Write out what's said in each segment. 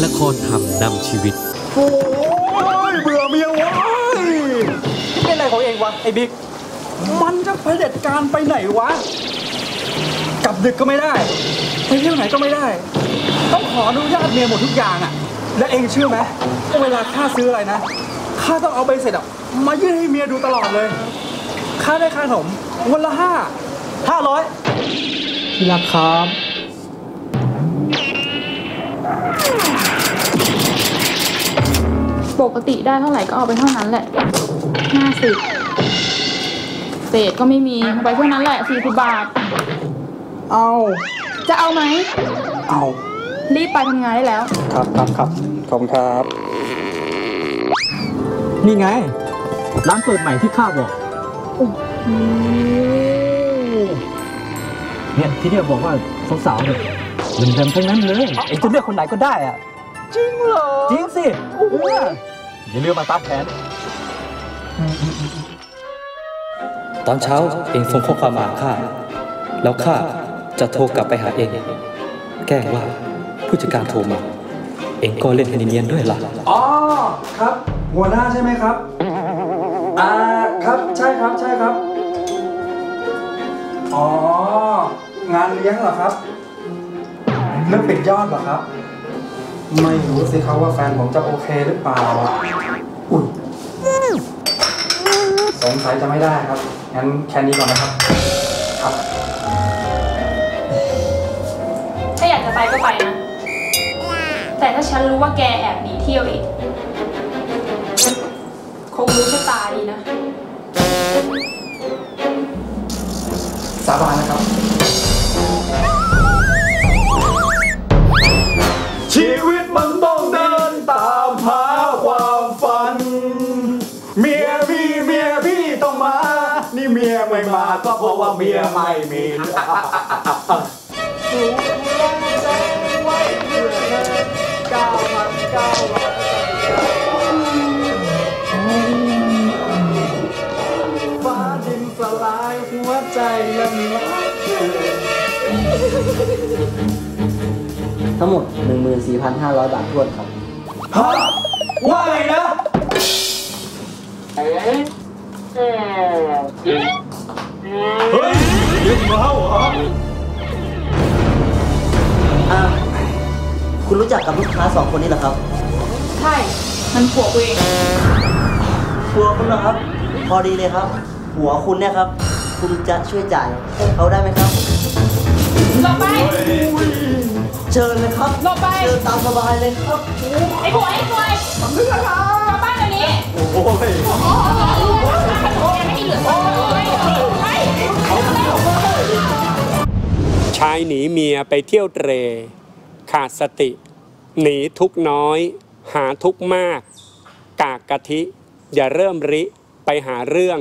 ละครธรรมนำชีวิต โอ้ยเบื่อเมียเว้ยเป็นอะไรของเองวะ ไอ้บิ๊ก มันจะเผด็จการไปไหนวะ กลับดึกก็ไม่ได้ ไปเที่ยวไหนก็ไม่ได้ ต้องขออนุญาตเมียหมดทุกอย่างอะและเองเชื่อไหมว่าเวลาข้าซื้ออะไรนะข้าต้องเอาใบเสร็จอะมายื่นให้เมียดูตลอดเลยข้าได้ค่าขนมวันละห้าห้าร้อยที่รักครับ ปกติได้เท่าไหร่ก็เอาไปเท่านั้นแหละห้าสิบเศษก็ไม่มีเอาไปเท่านั้นแหละสี่สิบบาท เอา จะเอาไหม เอา รีบไปทำงานได้แล้ว ครับครับครับขอบคุณครับ นี่ไง ร้านเปิดใหม่ที่ข้าบอก เนี่ยที่เดียวบอกว่าสาวๆเนี่ยเดินเดินทั้งนั้นเลยเอ็งจะเลือกคนไหนก็ได้อะจริงเหรอ จริงสิเออ อย่าลืมมาตามแผน ตอนเช้าเองส่งข้อความมาหาข้าแล้วข้าจะโทรกลับไปหาเอง แกล้งว่าผู้จัดการโทรมา เองก็เล่นให้เนียนๆด้วยล่ะอ๋อครับ หัวหน้าใช่ไหมครับอ่าครับใช่ครับใช่ครับอ๋องานเลี้ยงเหรอครับเรื่องปิดยอดเหรอครับ ไม่รู้สิครับว่าแฟนผมจะโอเคหรือเปล่า อุ้ยสงสัยจะไม่ได้ครับ งั้นแค่นี้ก่อนนะครับ ครับ ถ้าอยากจะไปก็ไปนะ แต่ถ้าฉันรู้ว่าแกแอบหนีเที่ยวอีก คงรู้ชะตาดีนะ เมียพี่เมียพี่ต้องมา นี่เมียไม่มาก็เพราะว่าเมียไม่มีฟ้าดินสลายหัวใจนั้นรักทั้งหมด 14,500 บาททวนครับฮะว่าไงนะ คุณรู้จักกับลูกค้าสองคนนี้เหรอครับ ใช่ มันผัวกูเองผัวคุณเหรอครับ พอดีเลยครับหัวคุณเนี่ยครับ คุณจะช่วยจ่ายให้เขาได้ไหมครับ หลบไป เชิญเลยครับหลบไป เชิญตามสบายเลยครับ ไอ้ผัวไอ้ผัวกลับบ้านเดี๋ยวนี้โอ้ยแกไม่ให้เหลือสักคนเลยไปชายหนีเมียไปเที่ยวเตร ขาดสติ หนีทุกน้อย หาทุกมาก กากกะทิ อย่าเริ่มริ ไปหาเรื่อง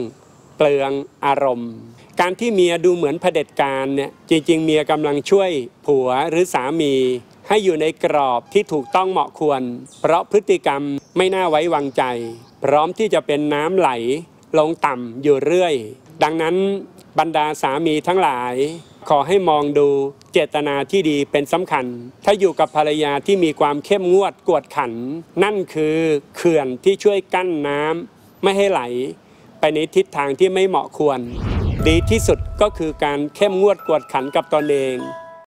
เปลืองอารมณ์ การที่เมียดูเหมือนเผด็จการเนี่ยจริง ๆ เมียกำลังช่วยผัวหรือสามี ให้อยู่ในกรอบที่ถูกต้องเหมาะควร เพราะพฤติกรรมไม่น่าไว้วางใจ พร้อมที่จะเป็นน้ำไหลลงต่ำอยู่เรื่อย ดังนั้นบรรดาสามีทั้งหลาย ขอให้มองดูเจตนาที่ดีเป็นสำคัญ ถ้าอยู่กับภรรยาที่มีความเข้มงวดกวดขัน นั่นคือเขื่อนที่ช่วยกั้นน้ำไม่ให้ไหล ไปในทิศทางที่ไม่เหมาะควร ดีที่สุดก็คือการเข้มงวดกวดขันกับตนเอง